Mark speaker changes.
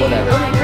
Speaker 1: whatever.